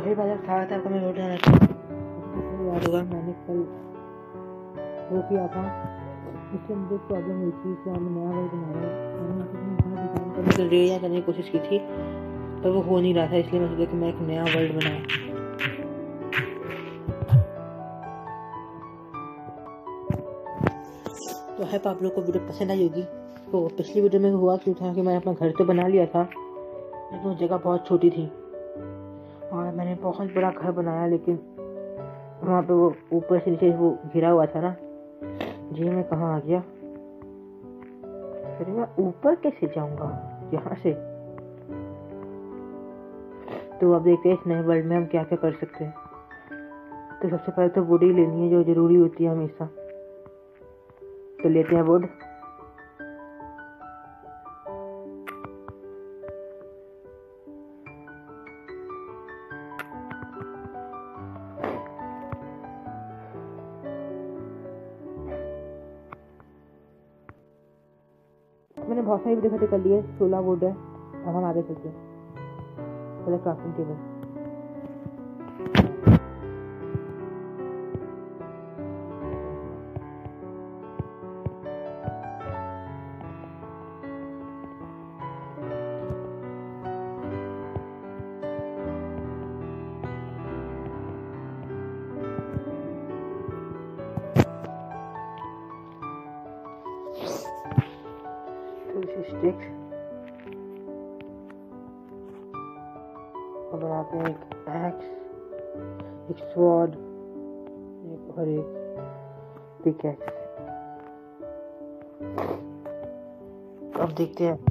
फिर बाज़ार था था मैं रोड जाना था। याद होगा मैंने कल वो किया था। उससे मुझे प्रॉब्लम हुई थी कि मैं नया वर्ड बना रहा हूँ मैंने डिज़ाइन करने की रेडिया करने की कोशिश की थी, पर वो हो नहीं रहा था, इसलिए मैं सोचा कि मैं एक नया वर्ल्ड बनाऊँ। तो है तो आप लोग को वीडियो पसंद आई होगी। तो पिछली वीडियो में हुआ क्यों था कि मैंने अपना घर तो बना लिया था, लेकिन वो जगह बहुत छोटी थी। बहुत बड़ा घर बनाया, लेकिन वहाँ पे वो ऊपर से नीचे वो घिरा हुआ था ना। जी, मैं कहाँ आ गया? मैं ऊपर कैसे जाऊँगा? यहाँ से। तो अब देखते हैं, इस नए वर्ल्ड में हम क्या क्या कर सकते हैं। तो सबसे पहले तो वुड ही लेनी है, जो ज़रूरी होती है हमेशा। तो लेते हैं वुड मैंने भी देखा कर लिए सोलह वोट है, अब हम आगे चलते हैं। पहले क्राफ्टिंग टेबल पिकैक्स अब देखते हैं।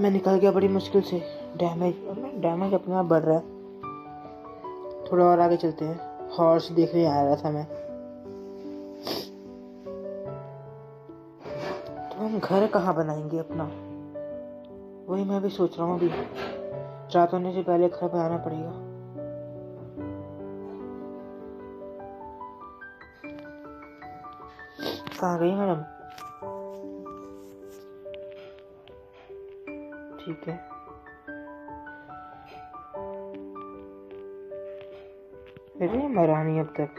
तो मैं निकल गया बड़ी मुश्किल से। डैमेज डैमेज अपने आप बढ़ रहा है। थोड़ा और आगे चलते हैं। हॉर्स देखने आ रहा था मैं। तो हम घर कहाँ बनाएँगे अपना? वही मैं भी सोच रहा हूँ अभी। रात होने से पहले घर बनाना पड़ेगा। कहाँ गई मैडम? ठीक है। मरा नहीं अब तक।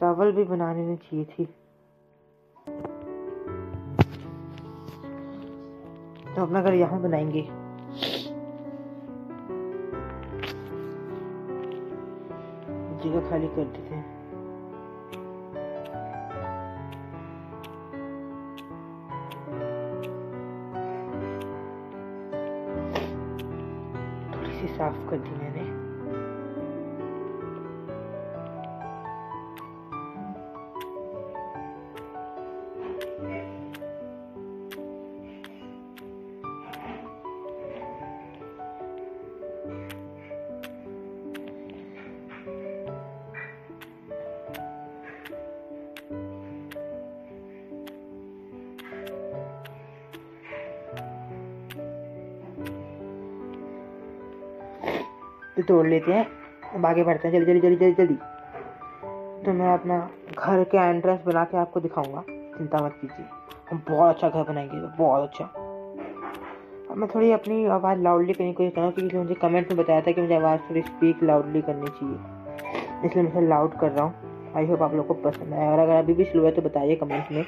चावल भी बनाने में चाहिए थी। तो अपना घर यहाँ बनाएँगे। जगह खाली कर देते हैं। तो तोड़ लेते हैं। अब आगे बढ़ते हैं। जल्दी जल्दी जल्दी जल्दी। जल्दी तो मैं अपना घर के एंट्रेंस बना के आपको दिखाऊँगा। चिंता मत कीजिए। हम बहुत अच्छा घर बनाएँगे। बहुत अच्छा। अब मैं थोड़ी अपनी आवाज़ लाउडली करने की कोशिश करूँ क्योंकि मुझे कमेंट में बताया था कि मुझे आवाज़ थोड़ी स्पीक लाउडली करनी चाहिए। इसलिए मैं लाउड कर रहा हूँ। आई होप आप लोग को पसंद आए और अगर अभी भी स्लो है तो बताइए कमेंट में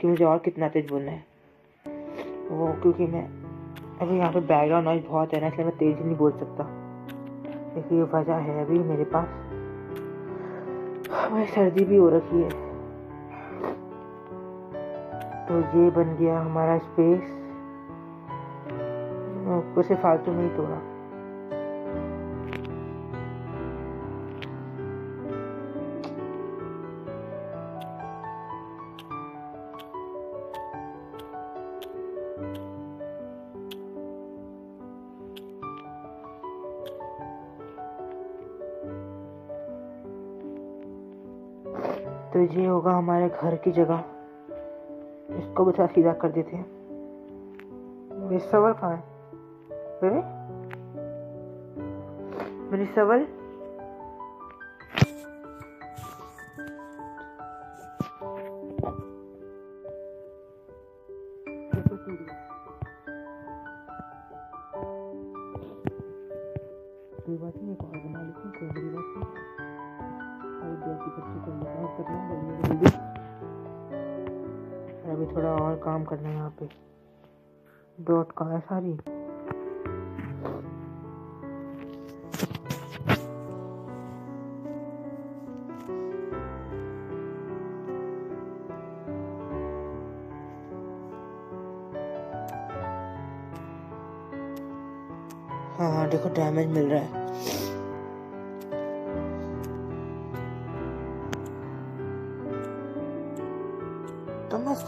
कि मुझे और कितना तेज़ बोलना है। वो क्योंकि मैं, अभी यहाँ पे बैकग्राउंड नॉइज़ बहुत है ना, इसलिए मैं तेज ही नहीं बोल सकता। इसलिए वजह है अभी मेरे पास। हमें सर्दी भी हो रखी है। तो ये बन गया हमारा स्पेस उसे फालतू नहीं तोड़ा। ये होगा हमारे घर की जगह। इसको थोड़ा सीधा कर देते हैं। मेरी सवल कहाँ है? मेरी सवल करना है यहाँ पे। डॉट का है सारी। हाँ हाँ देखो डैमेज मिल रहा है।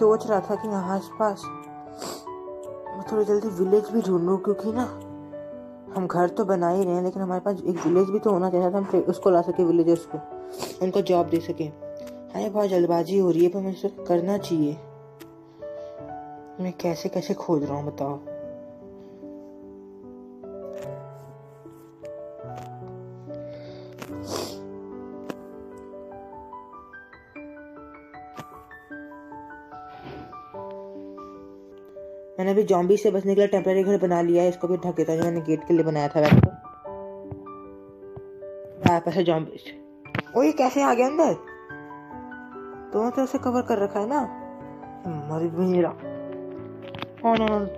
सोच रहा था कि यहाँ आस पास मैं थोड़ी जल्दी विलेज भी ढूंढूँ, क्योंकि ना हम घर तो बना ही रहे हैं, लेकिन हमारे पास एक विलेज भी तो होना चाहिए था, हम उसको ला सके विलेजर्स को, उनको जॉब दे सके। हाँ ये बहुत जल्दबाजी हो रही है, पर मुझे करना चाहिए। मैं कैसे कैसे खोज रहा हूँ, बताओ। मैंने अभी जॉम्बी से बचने के लिए टेम्पररी घर बना लिया है इसको भी ढक देता हूँ मैंने गेट के लिए बनाया था वैसे तो। पैसे जॉम्बी ओ ये कैसे आ गया अंदर? तो तरफ़ से कवर कर रखा है ना? मर भी नहीं रहा। Oh no,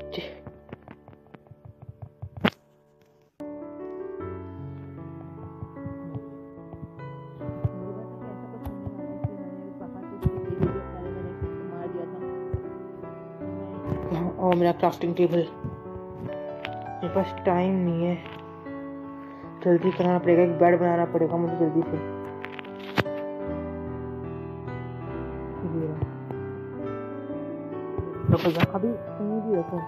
मेरा क्राफ्टिंग टेबल मेरे पास टाइम नहीं है. जल्दी कराना पड़ेगा, एक बेड बनाना पड़ेगा मुझे जल्दी से. तो अभी भी रखो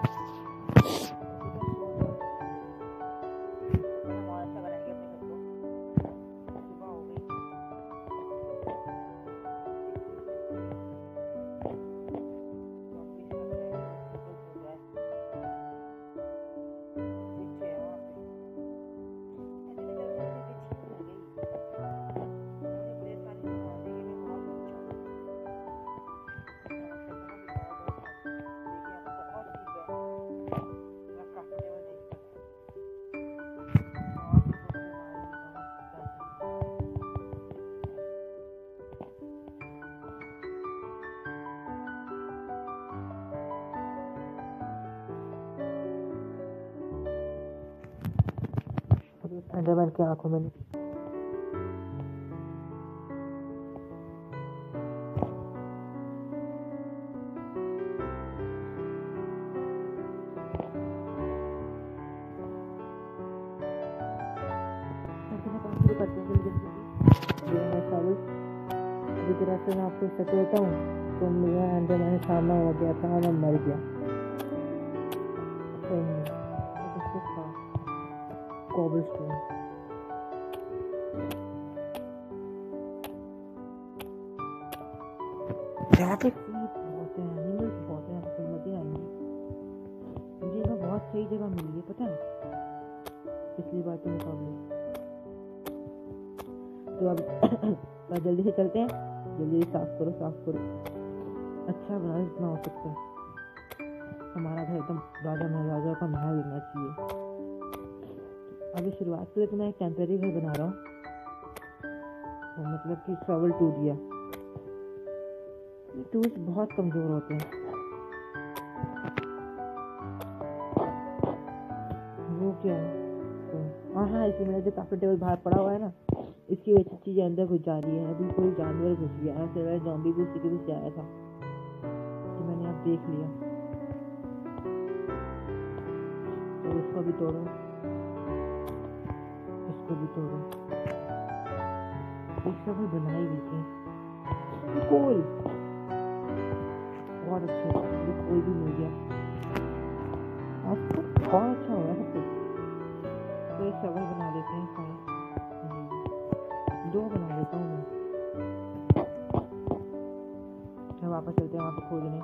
अंडरमैन की आँखों में मैं तरह से मैं आपको देता हूँ तो मेरा अंडरमैन सामना हो गया था और मैं मर गया। Cobblestone यहाँ पे बहुत है एनिमल्स बहुत है पे मज़े आएँगे मुझे यहाँ बहुत सही जगह मिली है, पता है? पिछली बार के मुकाबले तो अब तो जल्दी से चलते हैं। जल्दी से साफ़ करो साफ़ करो। अच्छा बना जितना हो सकता है। हमारा घर एकदम राजा महाराजा का महल होना चाहिए। अभी शुरुआत से लिए तो मैं एक टेम्प्रेरी घर बना रहा हूँ। तो मतलब कि ट्रॉवल टूट गया टूल्स बहुत कमज़ोर होते हैं। वो क्या तो हाँ हाँ इसी मेरा जो काफ़ी टेबल बाहर पड़ा हुआ है ना, इसकी वजह से चीज़ें अंदर घुस जा रही है। अभी कोई जानवर घुस गया है फिर जॉम्बी भी उसी के घुस जाया था। तो मैंने अब देख लिया। तो उसको भी तोड़ा। इसको भी तोड़ो। इसका भी बनाई गई थी। कोल बहुत अच्छा कोई भी मिल गया। आपको बहुत अच्छा हो रहा है सब तो एक सबर बना देते हैं दो बना देता हूँ मैं। तो वापस चलते हैं, वहाँ पर खोदने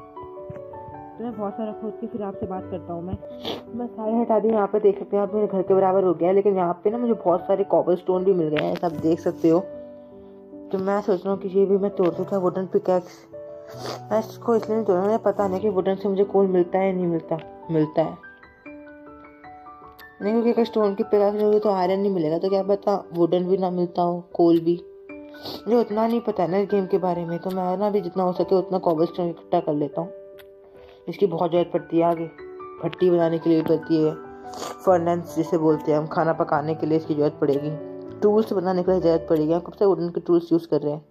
तो मैं बहुत सारा खोद के फिर आपसे बात करता हूँ मैं। मैं सारे हटा दी, यहाँ पे देख सकते हैं आप, मेरे घर के बराबर हो गया है, लेकिन यहाँ पे ना मुझे बहुत सारे कॉपर स्टोन भी मिल गए हैं सब देख सकते हो। तो मैं सोच रहा हूँ कि ये भी मैं तोड़ दूँ वुडन पिकैक्स मैं इसको इसलिए नहीं तोड़ा मुझे पता नहीं कि वुडन से मुझे कोल मिलता है नहीं मिलता मिलता है। नहीं, क्योंकि अगर स्टोन की पिकैक्स होगी तो आयरन नहीं मिलेगा तो क्या पता वुडन भी ना मिलता हो, कोल भी। मुझे उतना नहीं पता है ना इस गेम के बारे में तो मैं ना अभी जितना हो सके उतना कॉबल स्टोन इकट्ठा कर लेता हूँ। इसकी बहुत ज़रूरत पड़ती है आगे। भट्टी बनाने के लिए पड़ती है। फर्नेंस जिसे बोलते हैं हम, खाना पकाने के लिए इसकी ज़रूरत पड़ेगी। टूल्स बनाने के लिए ज़रूरत पड़ेगी। हम कब से वुडन के टूल्स यूज़ कर रहे हैं?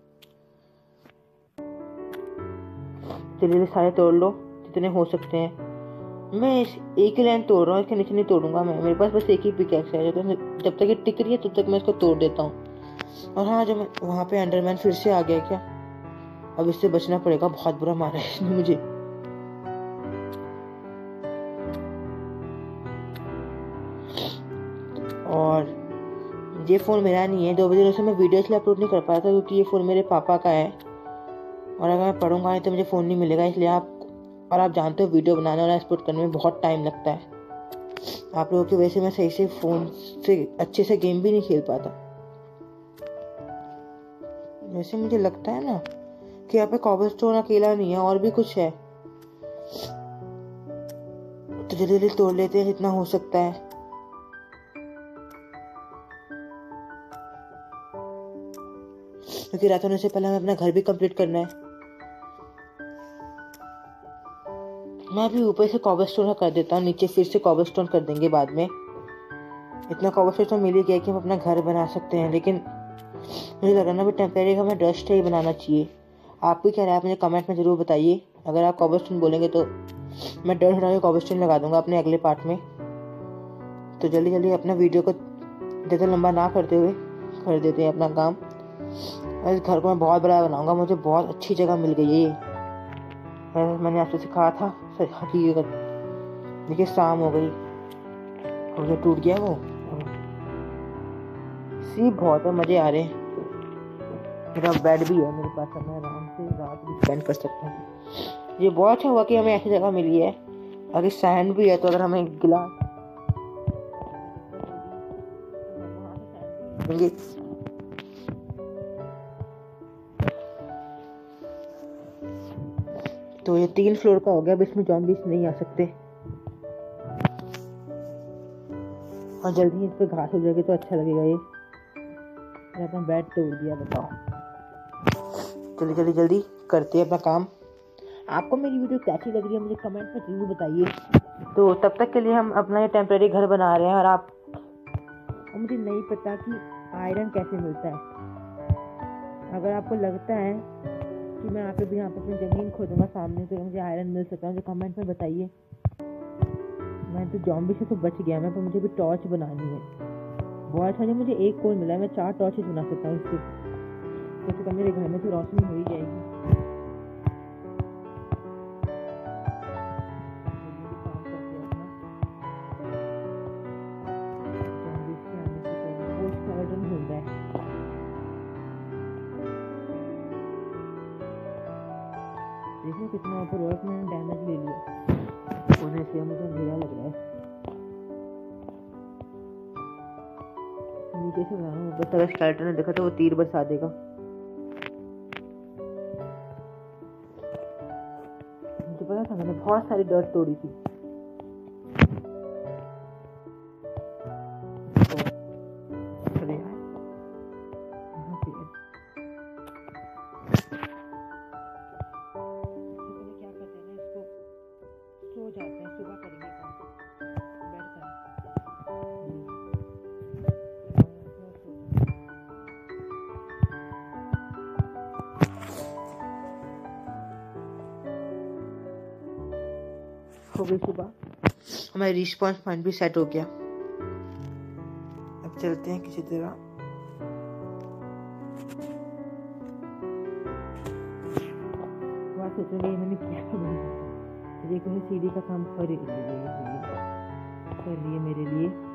चलिए सारे तोड़ लो, जितने हो सकते हैं। मैं इस एक ही लाइन तोड़ रहा हूँ, इसके नीचे नहीं तोड़ूँगा मैं। मेरे पास बस एक ही पिकैक्स है जब तक जब तक ये टिक रही है, तब तक मैं इसको तोड़ देता हूँ। और हाँ जब वहाँ पे अंडरमैन फिर से आ गया क्या? अब इससे बचना पड़ेगा, बहुत बुरा मारा है इसने मुझे। ये फ़ोन मेरा नहीं है, दो बजे से मैं वीडियो इसलिए अपलोड नहीं कर पाया था क्योंकि ये फ़ोन मेरे पापा का है। और अगर मैं पढ़ूँगा नहीं तो मुझे फ़ोन नहीं मिलेगा, इसलिए आप, और आप जानते हो वीडियो बनाने और एक्सपोर्ट करने में बहुत टाइम लगता है। आप लोगों की वजह से मैं सही से फ़ोन से अच्छे से गेम भी नहीं खेल पाता। वैसे मुझे लगता है ना कि यहाँ पे कॉबल स्टोन अकेला नहीं है, और भी कुछ है। तो जल्दी जल्दी तोड़ लेते हैं जितना हो सकता है। क्योंकि रात होने से पहले हमें अपना घर भी कंप्लीट करना है। मैं अभी ऊपर से कॉबर स्टोन कर देता हूँ, नीचे फिर से कॉबर स्टोन कर देंगे बाद में। इतना कॉबर स्टोन तो मिल ही गया कि हम अपना घर बना सकते हैं, लेकिन मुझे लग रहा ना भी टेम्परेरी हमें डस्ट ही बनाना चाहिए। आप भी कह रहे हैं, आप मुझे कमेंट में ज़रूर बताइए। अगर आप कॉबर स्टोन बोलेंगे तो मैं डस्ट हटा के कॉबर स्टोन लगा दूँगा अपने अगले पार्ट में। तो जल्दी जल्दी अपना वीडियो को ज़्यादा लंबा ना करते हुए कर देते हैं अपना काम। इस घर को मैं बहुत बड़ा बनाऊँगा, मुझे बहुत अच्छी जगह मिल गई है मैंने आपसे सिखाया था हकीकत देखिए, शाम हो गई। और जो टूट गया वो। सी बहुत है, मज़े आ रहे हैं। मेरा बेड भी है, मेरे पास मैं आराम से रात भी स्पेंड कर सकता हूँ। ये बहुत अच्छा हुआ कि हमें ऐसी जगह मिली है। अगर सैंड भी है तो अगर हमें गिलास तो ये तीन फ्लोर का हो गया, अब इसमें जॉम्बीज नहीं आ सकते। और जल्दी इस पर घास हो जाएगी तो अच्छा लगेगा ये। अपना बेड तोड़ दिया, बताओ। जल्दी जल्दी जल्दी करते हैं अपना काम। आपको मेरी वीडियो कैसी लग रही है, मुझे कमेंट में ज़रूर बताइए। तो तब तक के लिए हम अपना ये टेम्प्रेरी घर बना रहे हैं और आप, मुझे नहीं पता कि आयरन कैसे मिलता है। अगर आपको लगता है कि मैं आप भी यहाँ पर अपनी ज़मीन खोदूँगा, सामने से मुझे आयरन मिल सकता है, मुझे कमेंट में बताइए। मैं तो जॉम्बी से तो बच गया, मैं तो मुझे भी टॉर्च बनानी है। बहुत अच्छा जो मुझे एक कोल मिला है, मैं चार टॉर्चेज बना सकता हूँ इससे तो मेरे घर में तो रोशनी हो ही जाएगी। देखो कितना ऊपर वर्क मैंने डैमेज ले लिया। उन्हें से मुझे बुरा लग रहा है। नीचे से बना ऊपर तरह स्केलेटन ने देखा तो वो तीर बरसा देगा। मुझे पता था मैंने बहुत सारी डर्ट तोड़ी थी। हो गई सुबह। हमारी रिस्पॉन्स पॉइंट भी सेट हो गया। अब चलते हैं किसी तरह। सोचोगे मैंने क्या देखो सीढ़ी का काम कर कर लिए मेरे लिए।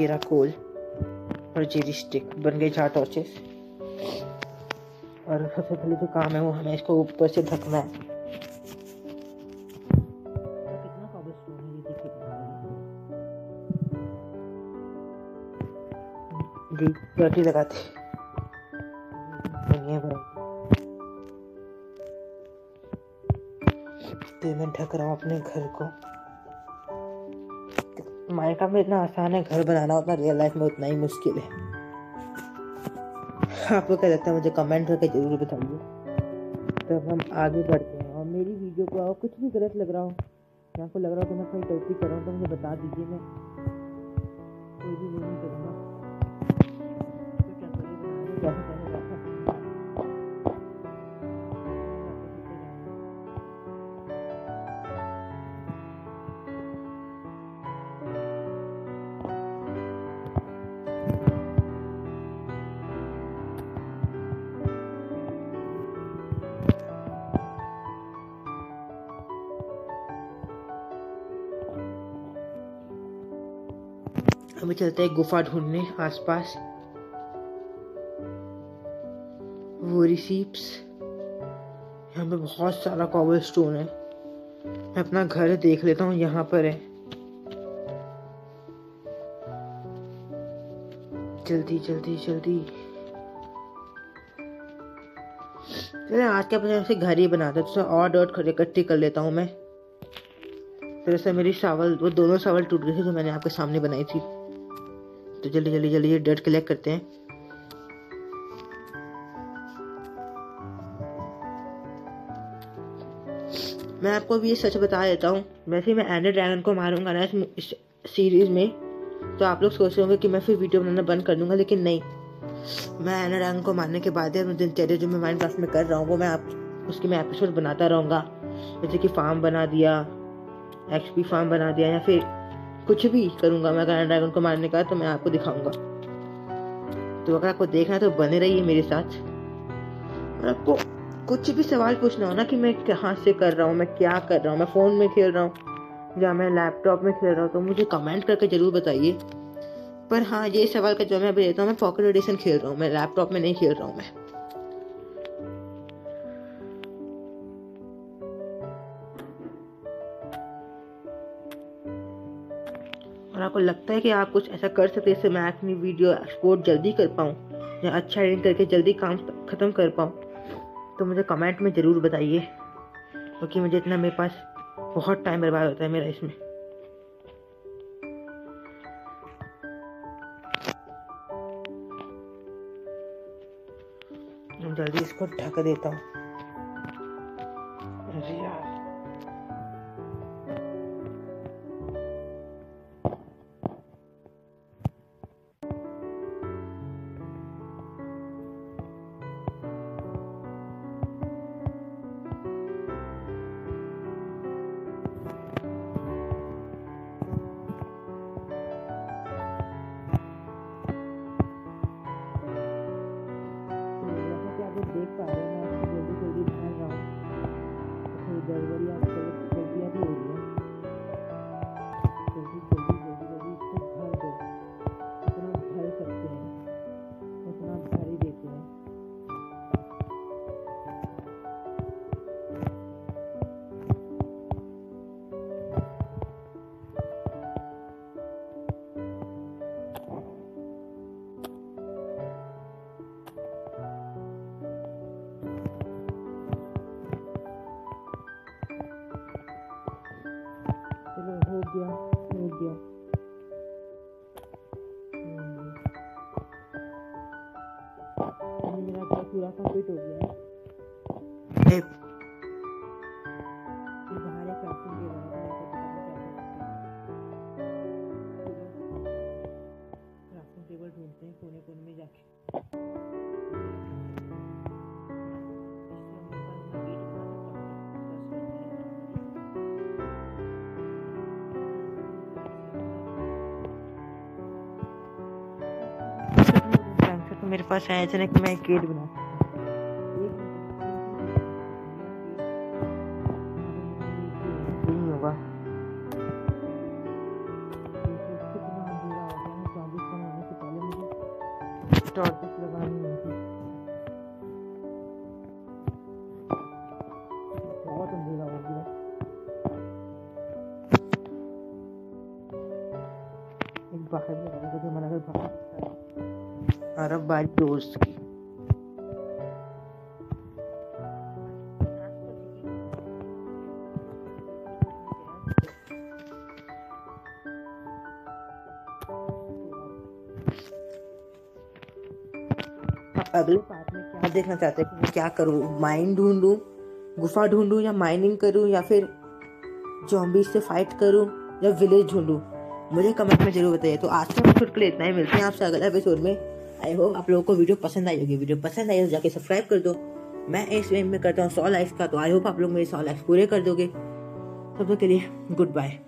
गिरा कोल और जेरी स्टिक बन गए चार टॉर्चेस और सबसे पहले जो काम है वो हमें इसको ऊपर से ढकना है। जी लगाते। तो मैं ढक रहा हूँ अपने घर को। माइनक्राफ्ट में इतना आसान है, घर बनाना उतना रियल लाइफ में उतना ही मुश्किल है। आपको क्या लगता है, मुझे कमेंट करके ज़रूर बताइए। तो हम आगे बढ़ते हैं। और मेरी वीडियो को और कुछ भी गलत लग रहा हो आपको लग रहा हो कि मैं कोई गलती कर रहा हूँ तो मुझे बता दीजिए। मैं हमें चलते हैं गुफा ढूँढने आसपास। वो रिसीप्स यहाँ पे बहुत सारा कॉबल स्टोन है। मैं अपना घर देख लेता हूँ, यहाँ पर है। जल्दी जल्दी जल्दी। चले, आज के अपने से घर ही बनाते तो और डॉट इकट्ठी कर लेता हूँ मैं। फिर से मेरी चावल, वो दोनों चावल टूट गए थे जो मैंने आपके सामने बनाई थी। तो जल्दी जल्दी जल्दी डेट कलेक्ट करते हैं। मैं आपको भी ये सच बता देता हूँ, वैसे मैं एंडर ड्रैगन को मारूँगा ना इस सीरीज़ में तो आप लोग सोच रहे होंगे कि मैं फिर वीडियो बनाना बंद कर दूँगा, लेकिन नहीं। मैं एंडर ड्रैगन को मारने के बाद दिनचर्या जो मैं माइंड में कर रहा हूँ, वो मैं आप, उसकी मैं एपिसोड बनाता रहूँगा। जैसे कि फार्म बना दिया एक्सपी फार्म बना दिया, या फिर कुछ भी करूँगा, मैं अगर ड्रैगन को मारने का तो मैं आपको दिखाऊँगा। तो अगर आपको देखना है तो बने रहिए मेरे साथ। और आपको कुछ भी सवाल पूछना हो ना कि मैं कहाँ से कर रहा हूँ, मैं क्या कर रहा हूँ, मैं फ़ोन में खेल रहा हूँ या मैं लैपटॉप में खेल रहा हूँ तो मुझे कमेंट करके ज़रूर बताइए। पर हाँ ये सवाल का जवाब मैं अभी देता हूँ, मैं पॉकेट एडिशन खेल रहा हूँ, मैं लैपटॉप में नहीं खेल रहा हूँ मैं। और आपको लगता है कि आप कुछ ऐसा कर सकते हैं मैं अपनी वीडियो एक्सपोर्ट जल्दी कर पाऊँ या अच्छा एडिट करके जल्दी काम ख़त्म कर पाऊँ? तो मुझे कमेंट में ज़रूर बताइए, क्योंकि तो मुझे इतना मेरे पास बहुत टाइम बर्बाद होता है मेरा इसमें। जल्दी इसको ढक देता हूँ। ढूंढते हैं कोने कोने में जाके। मेरे पास है ऐसा नहीं कि मैं गेट बना बाहर में लगा था हमारा घर बाहर और अब बारी दोस्त की अगले पार्ट में क्या देखना चाहते हैं कि मैं क्या करूँ? माइन ढूंढूं? गुफा ढूंढूं या माइनिंग करूँ? या फिर जॉम्बी से फाइट करूँ? या विलेज ढूंढूं? मुझे कमेंट में ज़रूर बताइए। तो आज के एपिसोड के लिए इतना ही। मिलते हैं आपसे अगले एपिसोड में। आई होप आप लोगों को वीडियो पसंद आई होगी। वीडियो पसंद आई तो जाके सब्सक्राइब कर दो। मैं इस वे में करता हूँ सौ लाइफ का। तो आई होप आप लोग मेरे सौ लाइफ पूरे कर दोगे। तब तक के लिए गुड बाय